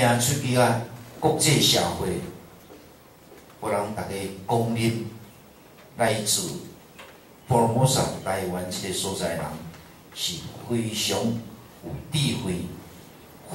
行出去啊，国际社会，互人大家公认，来自波尔摩沙台湾即个所在人，是非常有智慧、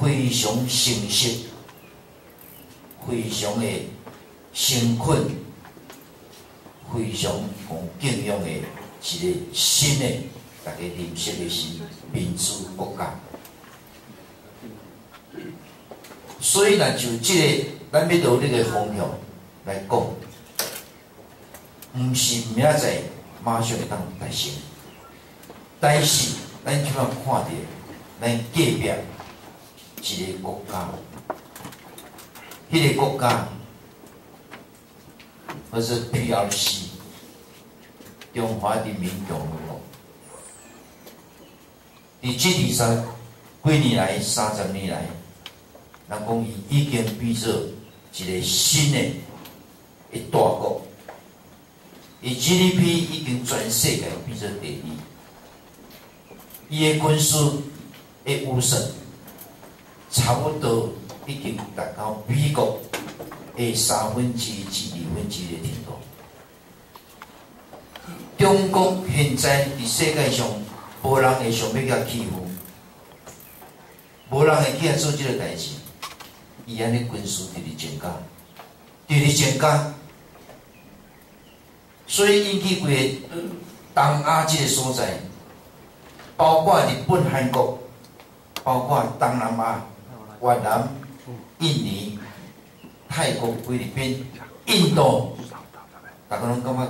非常诚实、非常的诚恳、非常有敬仰的一个新的大家认识的是民主国家。所以呢，就即个咱要到这个方向来讲，毋是明仔载马上会当达成，但是咱即摆看到咱隔壁一个国家，迄个国家，或是 PRC，中华人民共和国，伫即二三几年来，三十年来。人讲伊已经变做一个新的一大国，伊 GDP 已经全世界变做第一，伊的军事的武神差不多已经达到美国的三分之一至二分之一的程度。中国现在伫世界上无人会想要甲欺负，无人会去来做即个代志。伊安尼军事直直增加，直直增加，所以引起规个东亚即个所在，包括日本、韩国，包括东南亚、越南、印尼、泰国、菲律宾、印度，大家拢感觉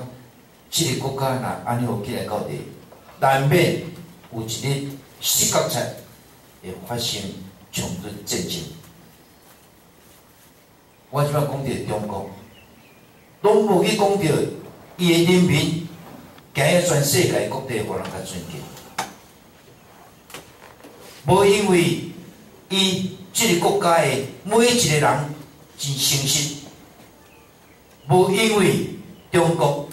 即个国家若安尼落起来到底，难免有一日世界才会发生冲突战争。我即摆讲着中国，拢无去讲到伊诶人民，今日全世界各地互人较尊敬，无因为伊即个国家诶每一个人真诚实，无因为中国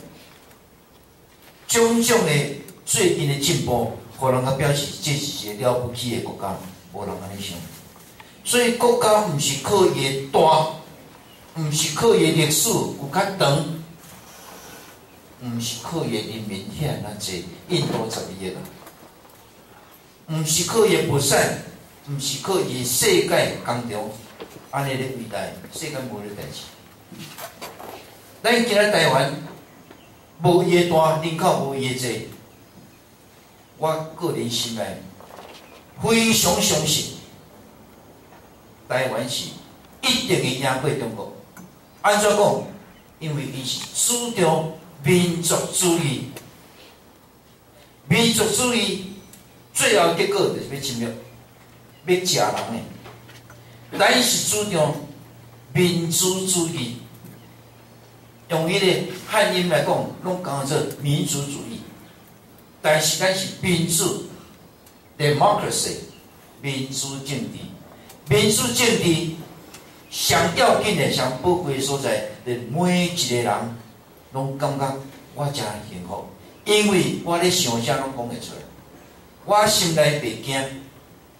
种种诶最近诶进步，互人较表示这是一个了不起诶国家，无人安尼想，所以国家毋是靠伊诶大。毋是靠伊历史有较长，毋是靠伊人民遐那济印度十二亿人，毋是靠伊不善，毋是靠伊世界工厂安尼咧伟大，世界无咧代志。咱今仔台湾无伊诶大，人口无伊诶济，我个人心内非常相信，台湾是一定会赢过中国。安怎讲？因为伊是主张民族主义，民族主义最后结果就是要侵略，要食人诶。咱是主张民族主义，用伊个汉音来讲，拢讲做民主主义。但是咱是民主 （democracy），民主政治，民主政治。上要紧的、上宝贵的所在，是每一个人拢感觉我真幸福，因为我咧想啥拢讲会出来，我心内袂惊，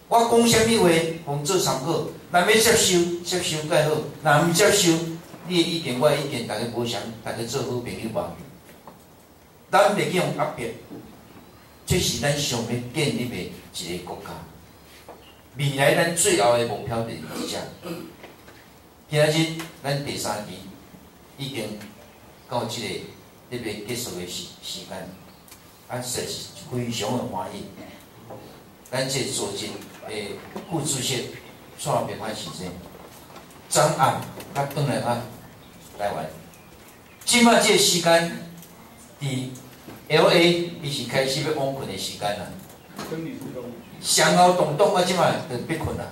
我讲啥物话，互做参考，若要接受，接受介好；若毋接受，你的意见我的意见，大家无相，大家做好朋友吧。咱袂去用压迫，这是咱想要建立的一个国家，未来咱最后的目标就是这。今仔日咱第三期已经到即个特别结束的时时间，啊，实是非常的欢喜。咱这组织诶副主席创变化时间，张暗他转来啊台湾。即摆这个时间，伫 L A 伊是开始要往困的时间啦。上后动动啊，即摆就别困啦。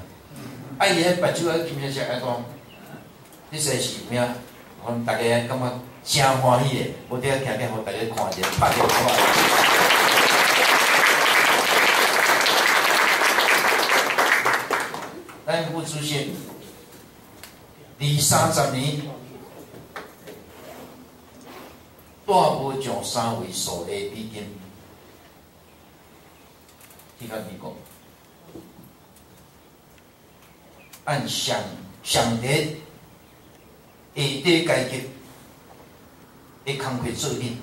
啊，伊迄白酒啊，今日食爱讲。这些是咩？我们大家感觉真欢喜的，我等下听听，互大家看一下，拍照出来。咱副主席，二三十年，大无上三位数的美金，去到美国，按上。上帝下底阶级的工课做力，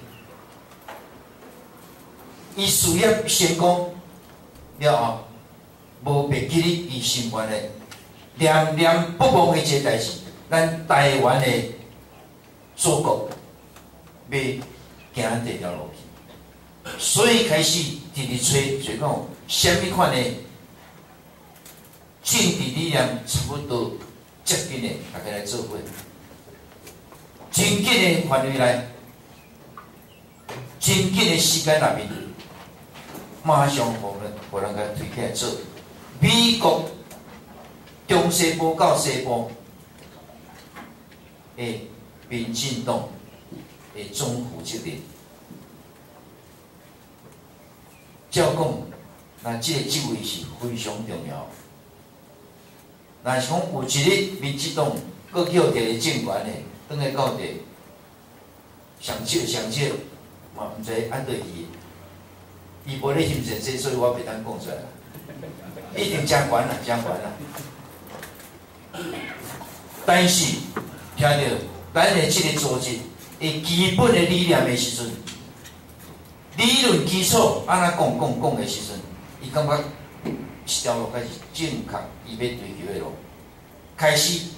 伊事业成功了后，无别记哩伊心愿的念念不忘的一个代志，咱台湾的祖国要行这条路去，所以开始直直找，就讲什么款的政治理念差不多接近的，大家来做伙，真紧的范围内，真紧的时间内面，马上互人互人甲推起来做。美国中西部到西部的民进党的总负责人，照讲，那这个职位是非常重要。若是讲有一日民进党搁叫一个政权的，等下到底上少上少，嘛毋知安对伊，伊无咧欣赏这，所以我袂当讲出来。一定将关了，将关了。但是听着咱的这个组织的基本的理念的时阵，理论基础安那讲讲讲的时阵，伊感觉一条路开始正确，伊要追求的路，开始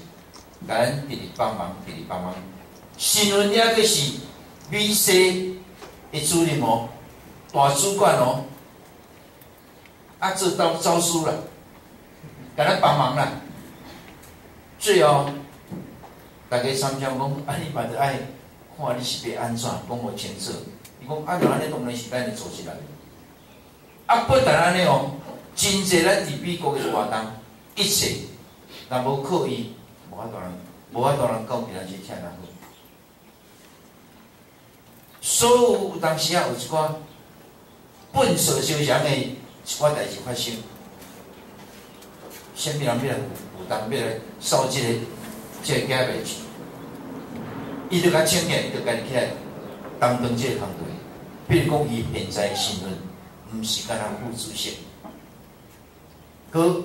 甲咱直直帮忙，直直帮忙。新闻也个是美西的主任哦，大主管哦。啊，这招招数了，给他帮忙啦。最后，大家商量讲，啊，你反正爱看你是要安怎，讲我前策。伊讲啊，就安尼当然是带你做起来。啊，不但安尼哦，真济咱伫美国的活动，一切若无靠伊，无法度人，无法度人讲其他事听人好。所有当时啊，有一寡笨手小强的。一寡代志发生，什么人要来负担，要来受这个这个改变？伊就甲请起，伊就家己起来担当这个团队。比如讲，伊现在身份毋是干那副主席，佮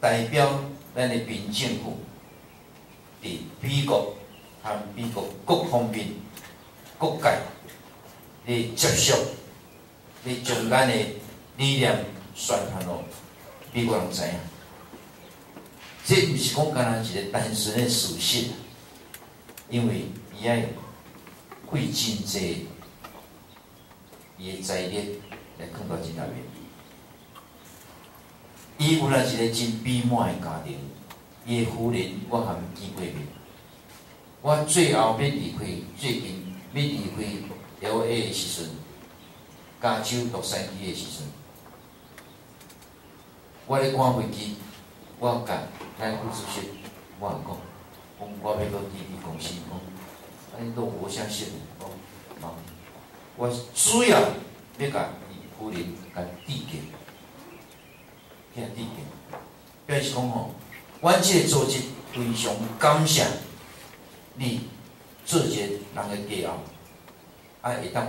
代表咱的民政府伫美国和美国各方面各界的接触，来将咱的。理念宣传咯，美国人知影，这毋是讲干那一个单纯的事实，因为伊爱费真济伊的财力来看到这内面。伊有了一个真美满的家庭，伊夫人我含见过面。我最后要离开，最近要离开 L A 的时阵，加州洛杉矶的时阵。我咧赶飞机，我甲咱副主席我讲，讲我要到滴滴公司讲，安尼都无啥事，讲，忙，我主要要甲伊夫人甲致敬，向致敬，表示讲吼，阮即个组织非常感谢你做一个人的骄傲，啊会当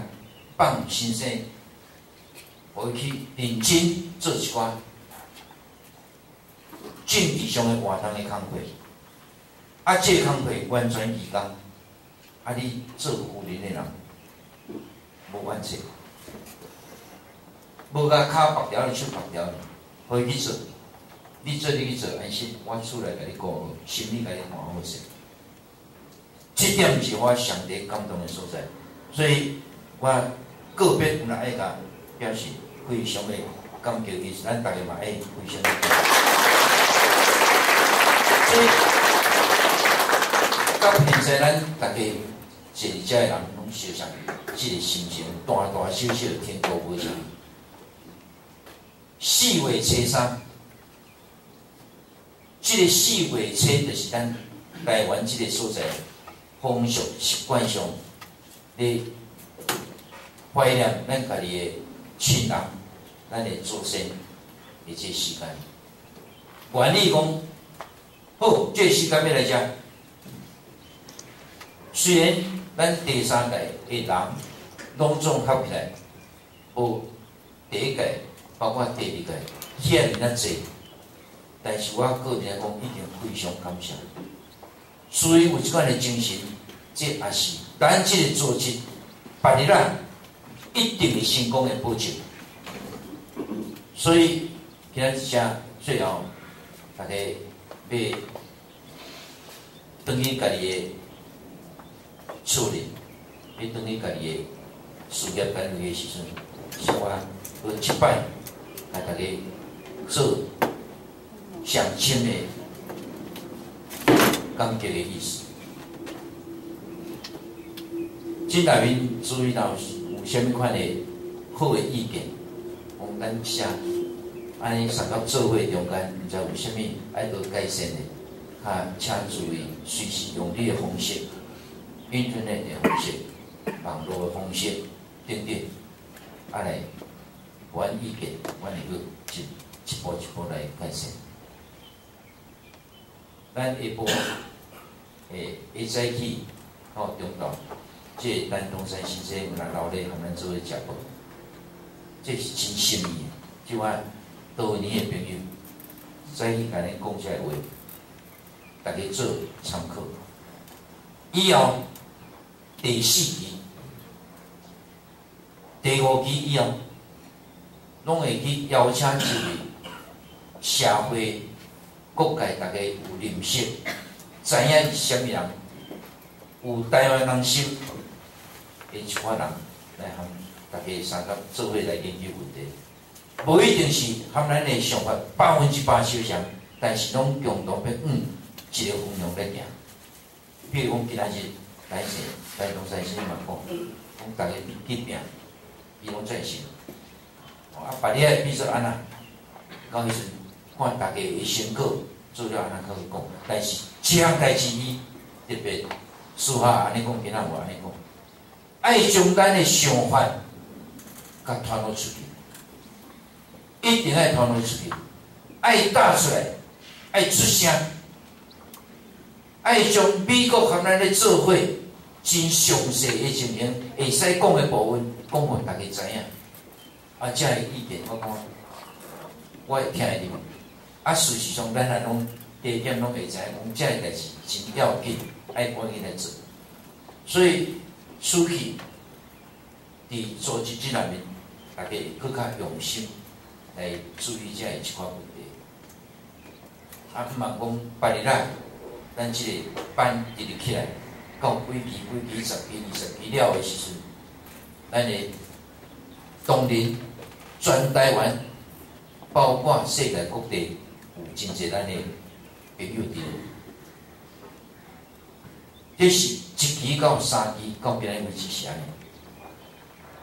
放先生，我去认真做一寡。政治上的活动的工课，啊，这工课完全义工，啊，你做妇人的人无关系，无甲骹白条，你手白条，可以去做，你做你去做，安心，我出来甲你顾，心里甲你看好势。这点是我上帝感动的所在，所以我个别有人爱甲表示非常的感激，伊咱大家嘛爱非常的。所以。到现在，咱大家坐遮的人拢小想，即个心情大大小小天高无上。四月初三，即个四月初就是咱台湾即个所在风俗习惯上咧怀念咱家己的亲人，咱的祖先的这时间。管理讲。好，这时间要来讲。虽然咱第三代的人拢总合起来，有第一代，包括第二代，遐尔那济，但是我个人来讲，一定非常感谢。所以有即款的精神，这也是咱即个组织办日咱一定会成功的保证。所以今日只最后，大家要等于家己的处理，要等于家己的事业单位的时阵，是我我七摆来大家做上亲的感激的意思。即内面注意到有啥物款的好的意见，我们咱写。安尼上到做伙中间，毋知有啥物爱做改善的，啊，请注意随时用你的方式、运转的方式、网络的方式等等，安尼，阮意见，阮会去一一步一步来改善。咱下晡诶，下早起到中昼，即丹东山先生有人劳累，互咱做伙食饭，这是真心意，就按。多年的。朋友，再去甲恁讲遮话，大家做参考。以后第四期、第五期以后，拢会去邀请一位社会各界大家有认识、知影是虾米人、有台湾人心的一款人来和大家三个做伙来研究问题。无一定是和咱的想法百分之百相像，但是拢共同要嗯一个方向在行。比如讲今仔日来势，来东山先嘛讲，讲逐个去拼，伊拢在想。啊，别个比如安那，讲时看大家会辛苦做了安尼可以讲，但是这项代志伊特别私下安尼讲，其他无安尼讲，爱将咱的想法甲传落出去。一定爱传落出去，爱打出来，爱出声，爱将美国和咱的做伙真详细的情形，会使讲的部分讲互大家知影。啊，这个意见我讲，我会听你。啊，事实上，咱来拢第一点拢会知，讲这个代志真要紧，爱赶紧来做。所以，出去伫组织这内面，大家更较用心。来注意遮一款问题，啊，毋茫讲八日仔，咱即个班直直起来，到几期、几期、十期、二十期了的时阵，咱的当然全台湾，包括世界各地，真侪咱的朋友伫。这是一期到三期到今日为止是安尼，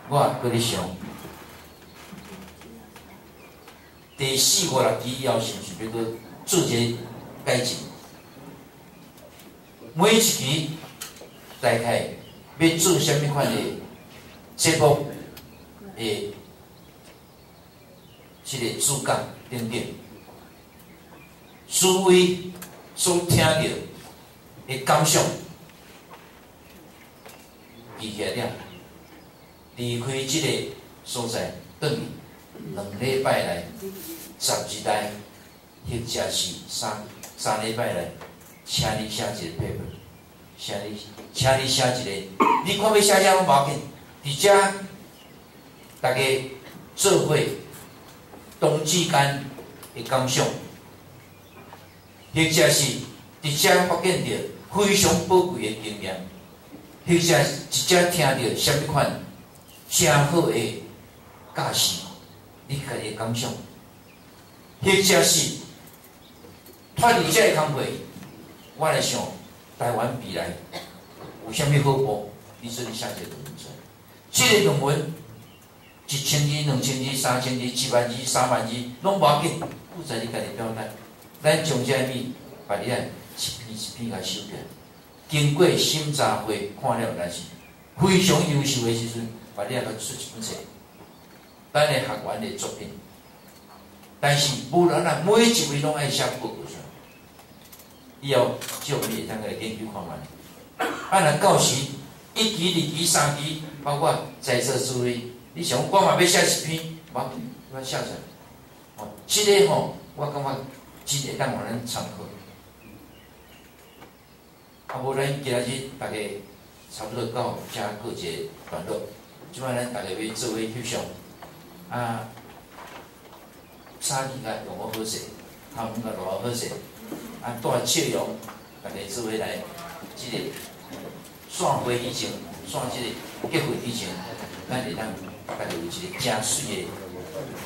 我搁咧想。第四五六期以后，是毋是要搁做一个改进？每一期大概要做虾米款的节目的即个主角等等，诸位所听到的感想，记起来了，离开即个所在，等。两礼拜来，十一代，或者是三三礼拜来，请你写一个 paper，请你，请你写一个，你看要写啥拢无要紧，伫遮大家做伙同志间的感想，或者是直接发现到非常宝贵的经验，或者是直接听到什么款正好的教示。你家己感想，或者是脱离这个工会，我来想台湾未来有啥物好报？你说你写一个论文出来，这个论文一千字、两千字、三千字、七万字、三万字，拢无要紧，负责你家己表达。咱从这面把你来一篇一篇来修改，经过审查会看了，但是非常优秀的时阵，把你来出一本册。咱的学员的作品，但是无论咱每一位拢爱写报告出来，以后就我们会当个研究看卖。啊，若到时一期、二期、三期，包括在座诸位，你想我嘛要写一篇，我我写出来。哦，即个吼，我感觉真会当互咱参考。啊，无咱今仔日大家差不多到遮过一个段落，即摆咱大家要做伙翕相，啊，衫子甲用我好势，头毛甲落好势，啊，带笑容，大家做伙来，即个散会以前，散即个结婚以前，咱会当大家有一个正水的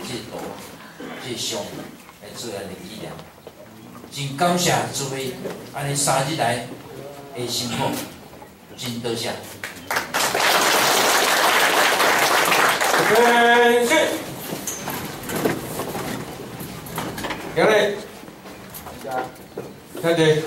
即个图，即个相来做咱的纪念。真感谢诸位，安尼三日来的辛苦，真多谢。感谢，杨磊，大家，再见。